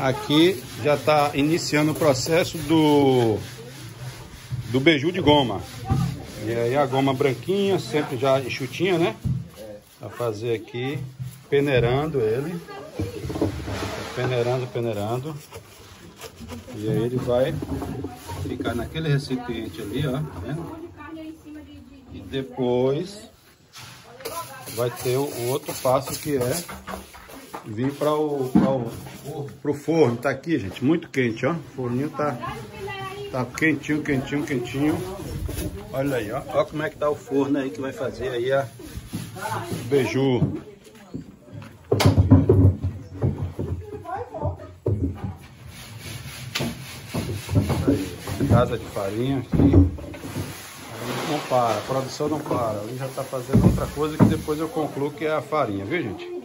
Aqui já está iniciando o processo do, do beiju de goma. E aí a goma branquinha, sempre já enxutinha, né? Pra fazer aqui, peneirando ele. Peneirando, peneirando. E aí ele vai ficar naquele recipiente ali, ó, vendo? E depois vai ter o outro passo que é vir para o, o pro forno. Tá aqui, gente, muito quente, ó. O forninho tá, tá quentinho, quentinho, quentinho. Olha aí, ó. Olha como é que tá o forno aí que vai fazer aí a beiju. Casa de farinha aqui. Não para, a produção não para. Ali já tá fazendo outra coisa que depois eu concluo que é a farinha, viu gente?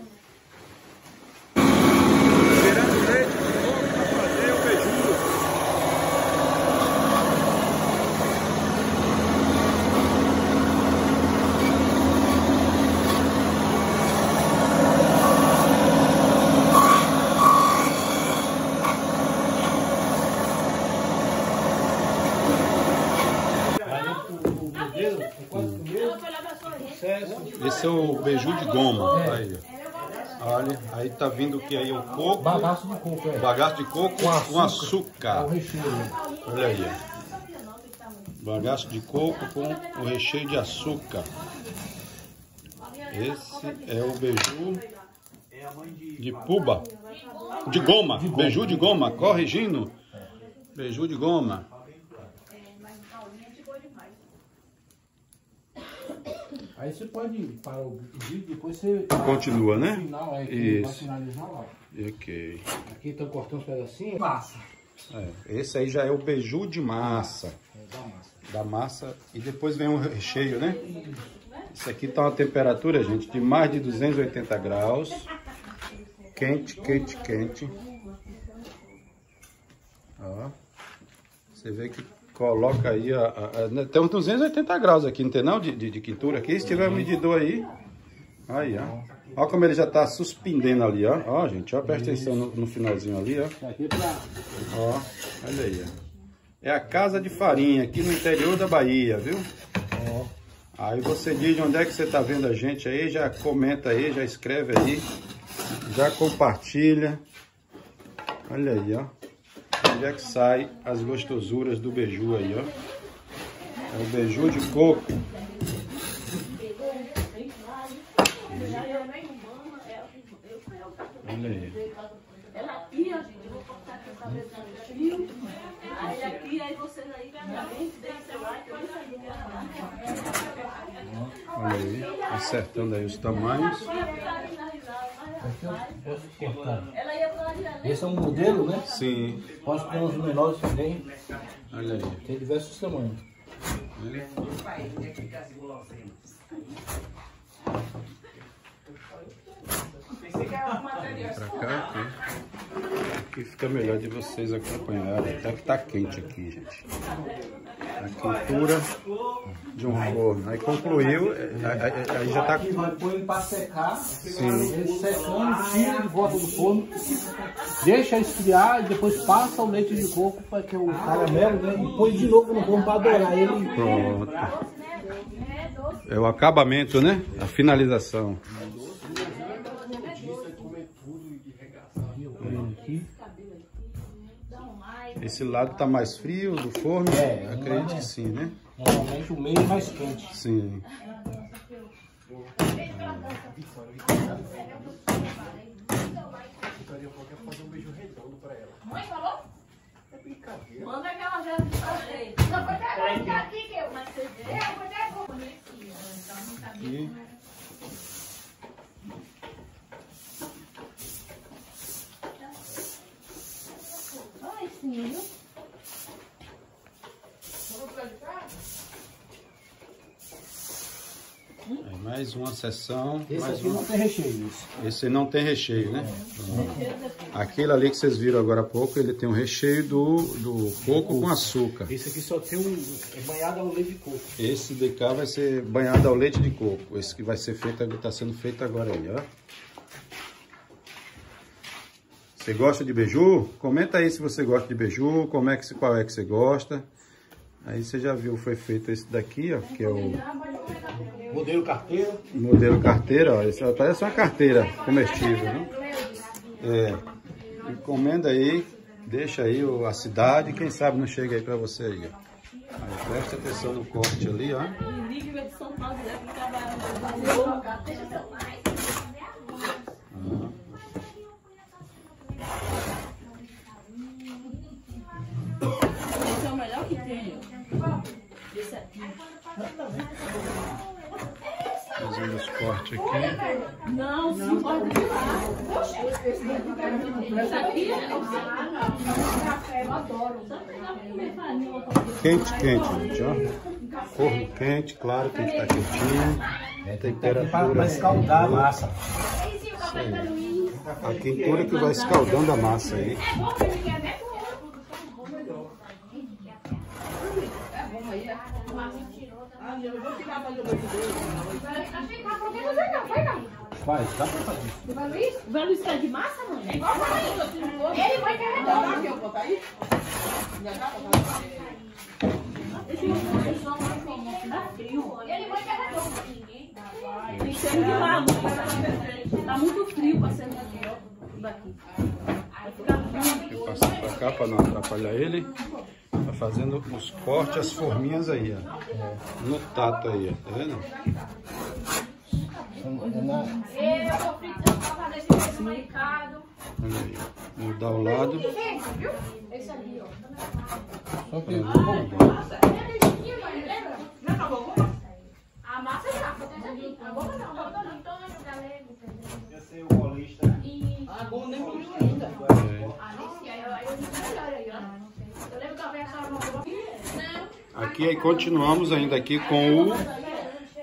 Esse é o beiju de goma. É. Aí, Olha, aí tá vindo o que aí? O coco. Bagaço de coco, é. Bagaço de coco com açúcar. Com açúcar. É o recheio. Olha aí. Bagaço de coco com o recheio de açúcar. Esse é o beiju de puba. De goma. De goma. Beiju de goma. Corrigindo. Beiju de goma. Aí você pode parar o vídeo depois você. Continua, né? Final, é, Isso. finalizar lá. Ok. Aqui estão cortando uns pedacinhos. Massa. É, esse aí já é o beiju de massa. É, da massa. Da massa. E depois vem o recheio, né? Isso aqui tá uma temperatura, gente, de mais de 280 graus. Quente, quente, quente. Ó. Você vê que Coloca aí, a, a, a, né, tem uns 280 graus aqui, não tem não, de, de, de quintura aqui. Se tiver um medidor aí, aí, ó. Olha como ele já tá suspendendo ali, ó. Ó, gente, ó, presta atenção no, no finalzinho ali, ó. Ó, olha aí, ó. É a casa de farinha, aqui no interior da Bahia, viu? Ó. Aí você diz onde é que você tá vendo a gente aí, já comenta aí, já escreve aí, já compartilha. Olha aí, ó onde é que sai as gostosuras do beiju aí, ó. É o beiju de coco. Olha aí. Ela gente, eu vou cortar aqui o cabelo frio. Aí aqui, aí vocês aí, Olha aí, acertando aí os tamanhos. Posso cortar. Esse é um modelo, né? Sim. Posso pegar uns menores também. Olha aí. Tem diversos tamanhos. Olha. Pra cá, aqui. aqui fica melhor de vocês acompanharem. Até que tá quente aqui, gente a quentura de um forno. Aí concluiu, é, aí, aí já está... Vai pôr ele para secar, Sim. ele secando, tira de volta do forno, deixa esfriar e depois passa o leite de coco para que o caramelo, né? E põe de novo no forno para adorar ele. Pronto. É o acabamento, né? A finalização. Esse lado tá mais frio do forno? É, acredito que sim, né? Normalmente o meio é mais quente. Sim. Mãe falou? É brincadeira. Manda aquela já de fazer. Não, foi até aqui que eu. Mas você vê, eu vou até aqui. viu? Mais uma sessão. Esse mais aqui uma... não tem recheio. Isso. Esse não tem recheio, né? É. Aquele ali que vocês viram agora há pouco, ele tem o um recheio do, do coco com açúcar. Esse aqui só tem um é banhado ao leite de coco. Esse de cá vai ser banhado ao leite de coco. Esse que vai ser feito, está sendo feito agora aí, ó. Você gosta de beiju? Comenta aí se você gosta de beiju, como é que, qual é que você gosta. Aí você já viu, foi feito esse daqui, ó, que é o Modelo carteira. modelo carteira, ó. Esse parece uma carteira comestível, né? É. Encomenda aí, deixa aí o- a cidade, quem sabe não chega aí pra você aí, ó. Aí, presta atenção no corte ali, ó. Esse os cortes aqui. Não, sim, pode levar. Esse aqui é o café, eu adoro. Quente, quente, gente, ó. Forno quente, claro que está quentinho. Para Temperatura. escaldar a massa. A quentura que vai escaldando a massa aí. Faz, dá pra fazer. O velho está de massa, mãe? É igual pra mim. Ele vai carregar. Ele vai carregar. Tem cheiro de lá. Tá muito frio pra ser daqui, ó. Daqui. Vai ficar frio. Eu passar pra cá para não atrapalhar ele. Tá fazendo os cortes, as forminhas aí, ó. No tato aí, ó. Tá vendo? É Eu vou pra fazer esse. Olha aí. Mudar o lado. Viu? Esse ali, ó. Só que A massa já, foi essa aqui. A boca não, a boca não. Então, esse galego. a goma nem mostrou ainda. Ah, nesse aí, eu- eu disse melhor aí, ó. Eu lembro que a senhora mandou. Não. Aqui aí continuamos ainda aqui com o,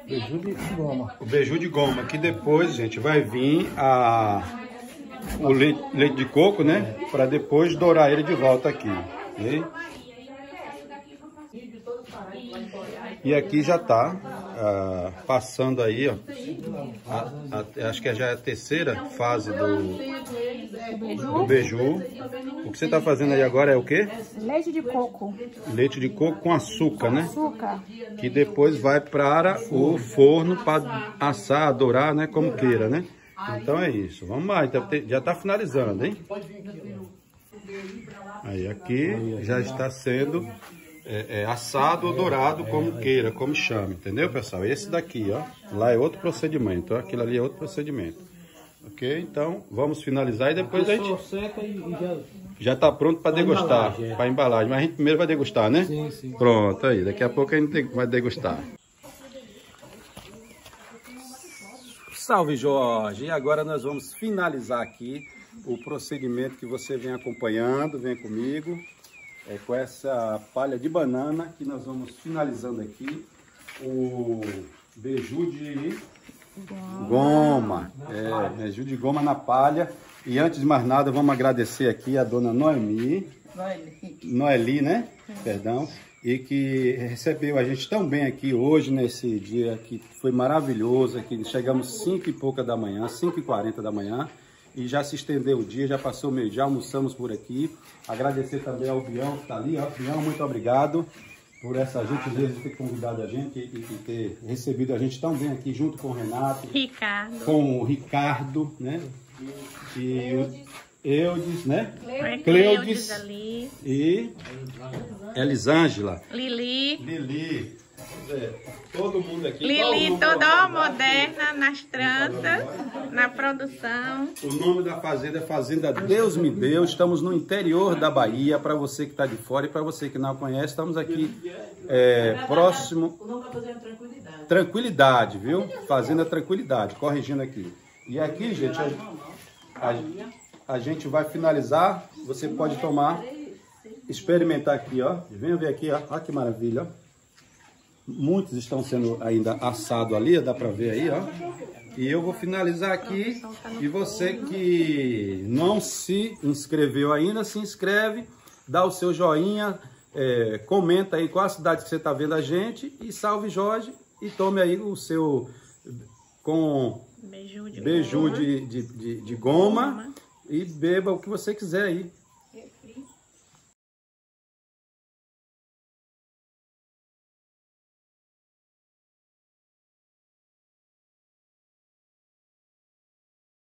Beiju de goma. o beiju de goma. Que depois, gente, vai vir a, o leite, leite de coco, né? Para depois dourar ele de volta aqui. E aqui já tá ah, passando aí, ó. a- a- acho que já é a terceira fase do, do beiju. O que você tá fazendo aí agora é o quê? Leite de coco, Leite de coco com açúcar, né? açúcar. Que depois vai para o forno para assar, dourar, né? Como queira, né? Então é isso. Vamos lá, então, já tá finalizando, hein? Aí aqui já está sendo é, é, assado ou dourado, como queira, como chame, entendeu, pessoal? Esse daqui, ó, lá é outro procedimento, ó, aquilo ali é outro procedimento. Ok? Então, vamos finalizar e depois a gente Só seca e e já. já está pronto para degustar, embalagem, é. para embalagem. Mas a gente primeiro vai degustar, né? Sim, sim. Pronto, aí. Daqui a pouco a gente vai degustar. Salve Jorge! E agora nós vamos finalizar aqui o procedimento que você vem acompanhando, vem comigo, é, com essa palha de banana que nós vamos finalizando aqui o beiju de goma, é, beiju de goma na palha. E antes de mais nada, vamos agradecer aqui a dona Noemi, Noeli, né? Perdão. E que recebeu a gente tão bem aqui hoje, nesse dia que foi maravilhoso. Aqui. Chegamos 5 e pouca da manhã, 5 e 40 da manhã. E já se estendeu o dia, já passou o meio dia, almoçamos por aqui. Agradecer também ao Bião que está ali. Ó, Bião, muito obrigado por essa gentileza de ter convidado a gente e, e ter recebido a gente tão bem aqui junto com o Renato Ricardo. com o Ricardo, né? E o Eudes, né? Cleudes Cleudes ali. e Elisângela. Lili. Lili. Todo mundo aqui. Lili toda da- moderna nas tranças, na produção. O nome da fazenda é Fazenda Deus Me Deu. Estamos no interior da Bahia. Para você que está de fora e para você que não conhece, estamos aqui é, próximo. O nome da fazenda é Tranquilidade. Tranquilidade, viu? Fazenda Tranquilidade, corrigindo aqui. E aqui, gente, a, a- a gente vai finalizar. Você pode tomar, experimentar aqui, ó. Venha ver aqui, ó. Olha que maravilha, ó. Muitos estão sendo ainda assado ali, dá pra ver aí, ó. E eu vou finalizar aqui. E você que não se inscreveu ainda, se inscreve, dá o seu joinha, é, comenta aí qual a cidade que você está vendo a gente e salve Jorge e tome aí o seu com Beiju de beiju goma. de, de, de, de goma e beba o que você quiser aí.